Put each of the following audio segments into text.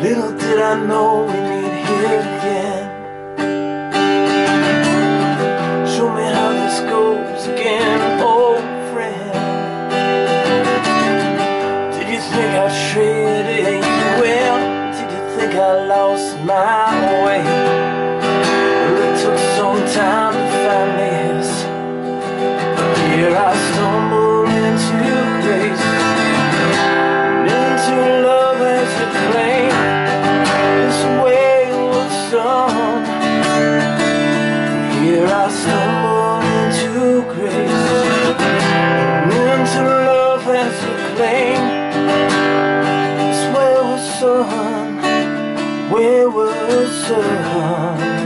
Little did I know we meet here again Show me how this goes again, old friend Did you think I treated you well? Did you think I lost my way? Son Here I stumble into grace. Into love as a claim. This wayward son Wayward son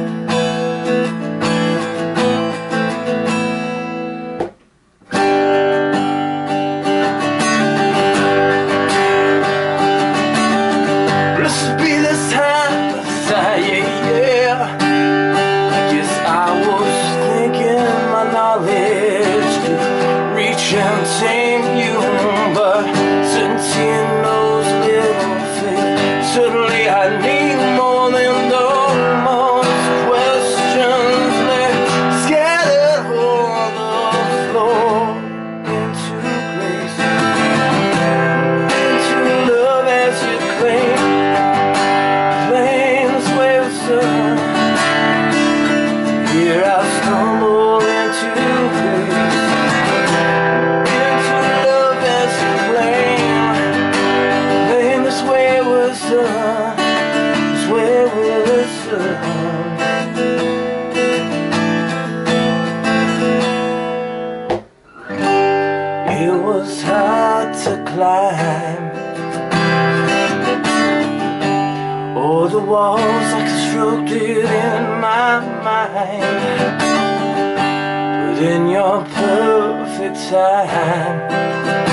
sun. It was hard to climb. All the walls I constructed in my mind But in your perfect time